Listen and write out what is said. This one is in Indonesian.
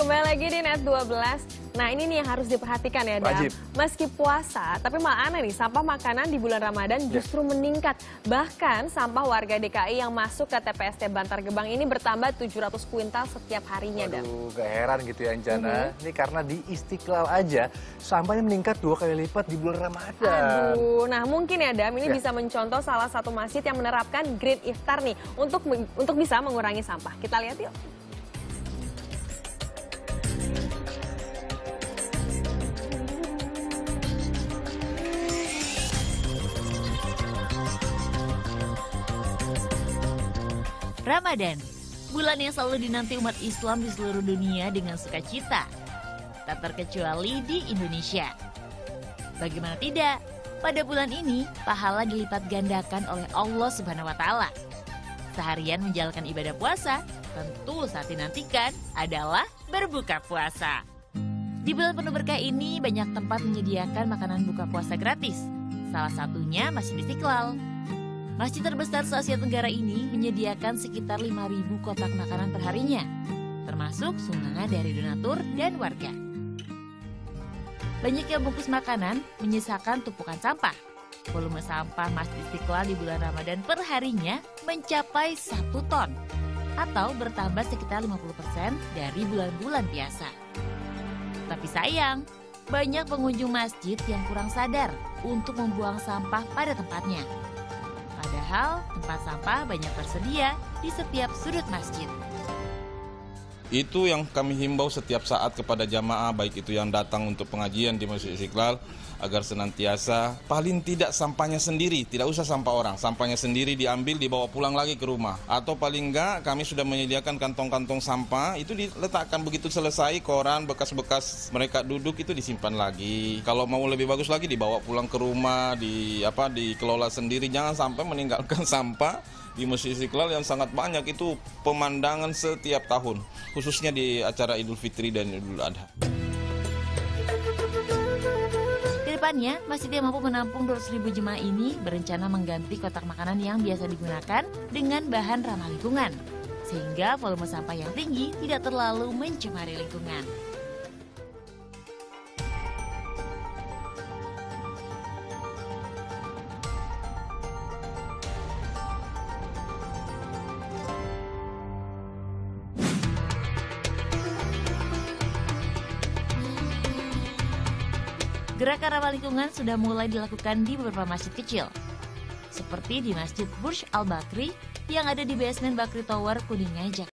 Kembali lagi di Net 12. Nah ini nih yang harus diperhatikan ya Dam. Wajib. Meski puasa, tapi malah aneh nih sampah makanan di bulan Ramadan Ya. justru meningkat. Bahkan sampah warga DKI yang masuk ke TPST Bantar Gebang ini bertambah 700 kuintal setiap harinya Dam. Aduh, gak heran gitu ya Ancana. Mhm. Ini karena di Istiqlal aja sampahnya meningkat dua kali lipat di bulan Ramadan. Aduh, nah mungkin ya Dam, ini Ya. bisa mencontoh salah satu masjid yang menerapkan green iftar nih untuk untuk bisa mengurangi sampah. Kita lihat yuk. Ramadan, bulan yang selalu dinanti umat Islam di seluruh dunia dengan sukacita. Tak terkecuali di Indonesia. Bagaimana tidak, pada bulan ini pahala dilipat gandakan oleh Allah Subhanahu wa taala. Seharian menjalankan ibadah puasa, tentu saat dinantikan adalah berbuka puasa. Di bulan penuh berkah ini banyak tempat menyediakan makanan buka puasa gratis. Salah satunya Masjid Istiqlal. Masjid terbesar se-Asia Tenggara ini menyediakan sekitar 5.000 kotak makanan perharinya, termasuk sumbangan dari donatur dan warga. Banyaknya bungkus makanan menyisakan tumpukan sampah. Volume sampah Masjid Istiqlal di bulan Ramadan perharinya mencapai 1 ton atau bertambah sekitar 50% dari bulan-bulan biasa. Tapi sayang, banyak pengunjung masjid yang kurang sadar untuk membuang sampah pada tempatnya. Padahal tempat sampah banyak tersedia di setiap sudut masjid. Itu yang kami himbau setiap saat kepada jamaah baik itu yang datang untuk pengajian di Masjid Istiqlal agar senantiasa paling tidak sampahnya sendiri, tidak usah sampah orang, sampahnya sendiri diambil dibawa pulang lagi ke rumah atau paling enggak kami sudah menyediakan kantong-kantong sampah itu diletakkan begitu selesai koran bekas-bekas mereka duduk itu disimpan lagi. Kalau mau lebih bagus lagi dibawa pulang ke rumah, di apa dikelola sendiri jangan sampai meninggalkan sampah di Masjid Istiqlal yang sangat banyak itu pemandangan setiap tahun khususnya di acara Idul Fitri dan Idul Adha. Ke depannya, masjid yang mampu menampung 200 ribu jemaah ini berencana mengganti kotak makanan yang biasa digunakan dengan bahan ramah lingkungan. Sehingga volume sampah yang tinggi tidak terlalu mencemari lingkungan. Gerakan ramah lingkungan sudah mulai dilakukan di beberapa masjid kecil. Seperti di Masjid Burj Al Bakri yang ada di basement Bakri Tower, Kuningan, Jakarta.